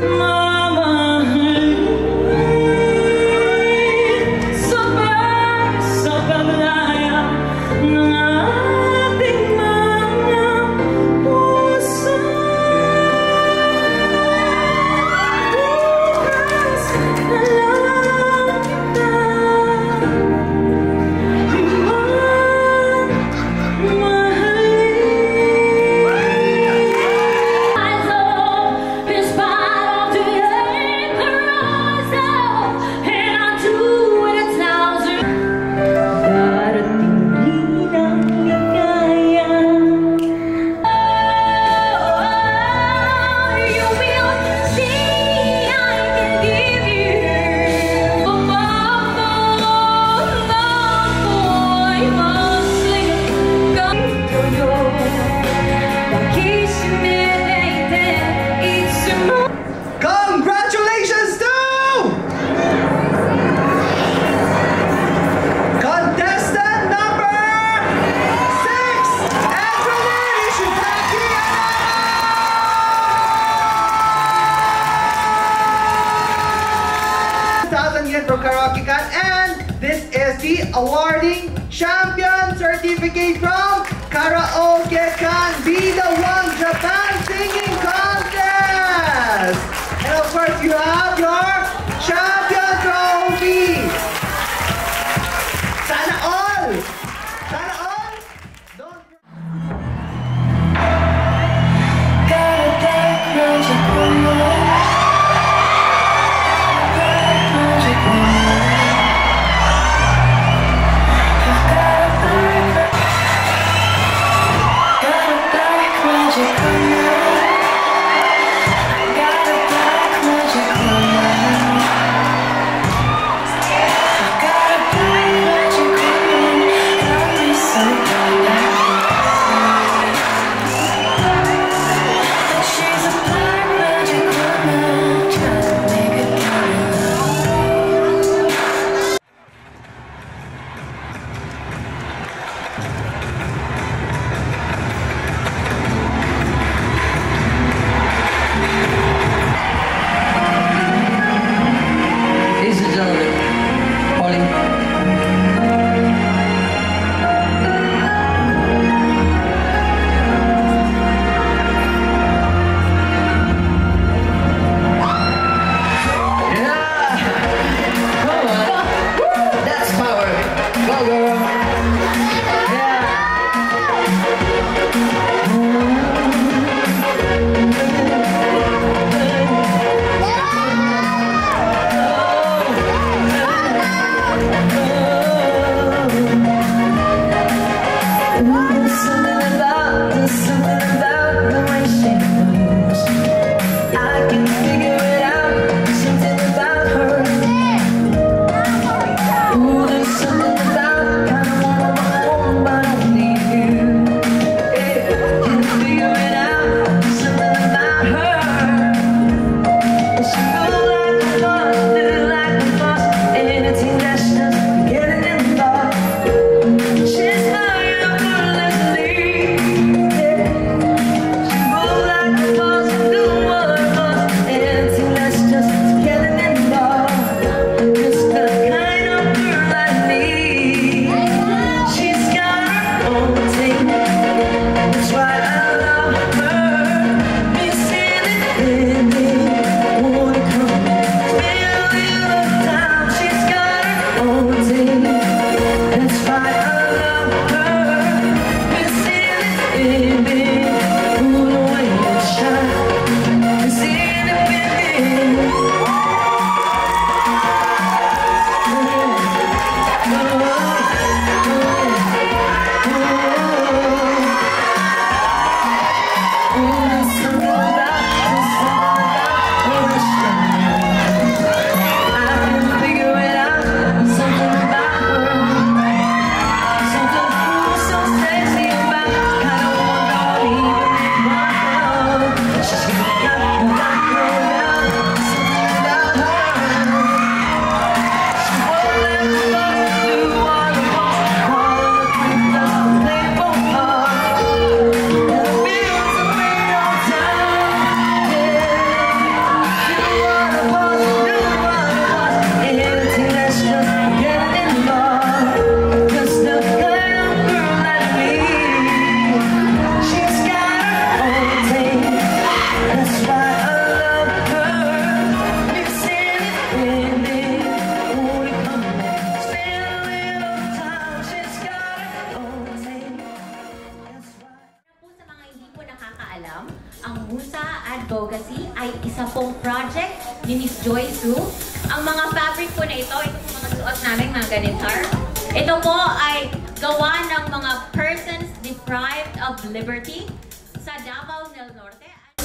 Darating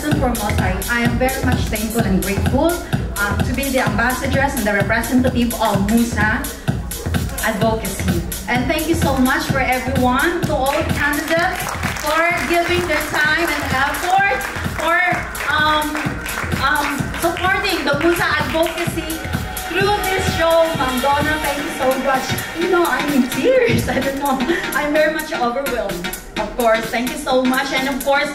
and foremost, I, I am very much thankful and grateful um, to be the ambassadress and the representative of Musa Advocacy. And thank you so much for everyone, to all candidates, for giving their time and effort, for um, um, supporting the Musa Advocacy through this show. Ma'am thank you so much. You know, I'm in tears. I don't know. I'm very much overwhelmed. Of course, thank you so much. And of course,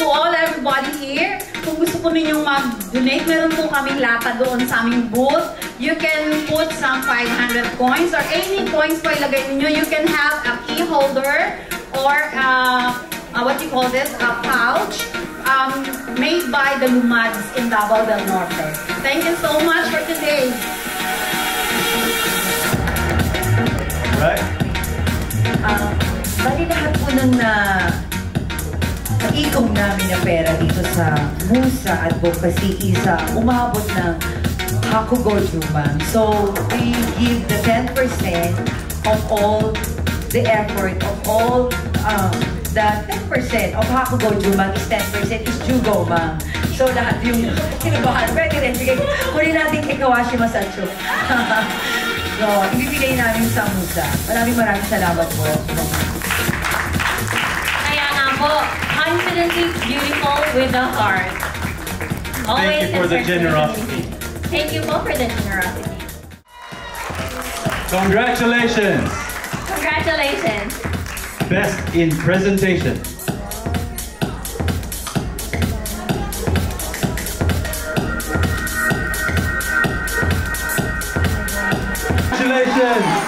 to all everybody here, kung gusto po ninyong mag-donate, meron po kaming lata doon sa aming booth. You can put some 500 coins or any coins po ilagay ninyo. You can have a key holder or uh, uh, what you call this, a pouch um, made by the Lumads in Davao del Norte. Thank you so much for today. Right? Ah, bali lahat po ng na naikong namin na pera dito sa Musa Advocacy is ah, umabot ng Hakugo Jumang. So, we give the 10% of all the effort of all um, the 10% of Hakugo Jumang is 10% is Jugomang. So, lahat yung kinabahan. Pwede rin. Sige, kunin natin kay Kawashi Masacho. so, ibibigay namin sa Musa. Maraming maraming salamat po. Kaya nga po, confidently beautiful with the heart. Always Thank you for the generosity. Thank you po for the generosity. Congratulations! Congratulations. Best in presentation. Congratulations!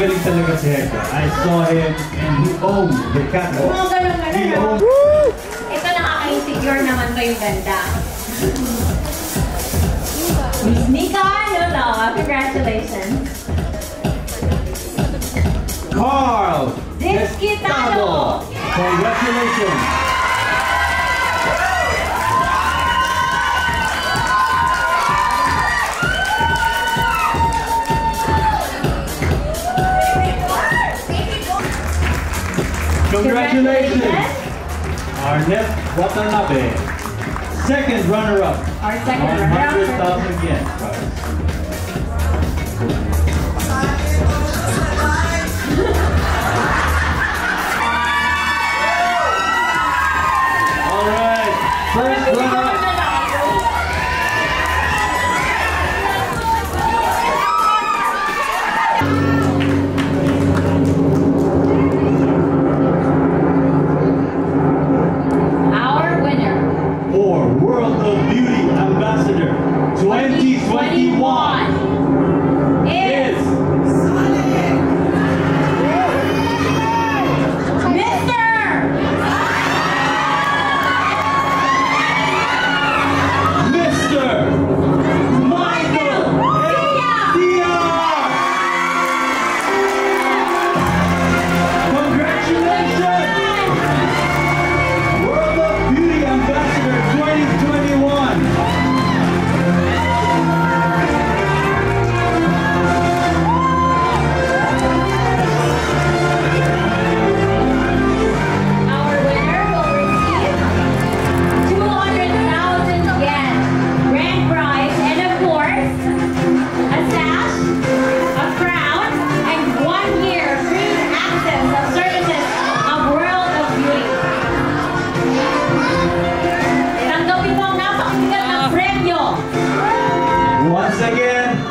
Magaling talaga si Hector. I saw him and he owned the catwalk. Mga ganun ganun. He owned Ito nakaka-insecure naman kayong ganda. Miss Nika Lolo, congratulations. Carl Disquitado. Congratulations! Congratulations! Arnett Watanabe, second runner-up. Our second runner-up. 100,000 yen prize.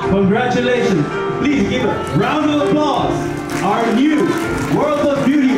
Congratulations. Please give a round of applause. Our new World of Beauty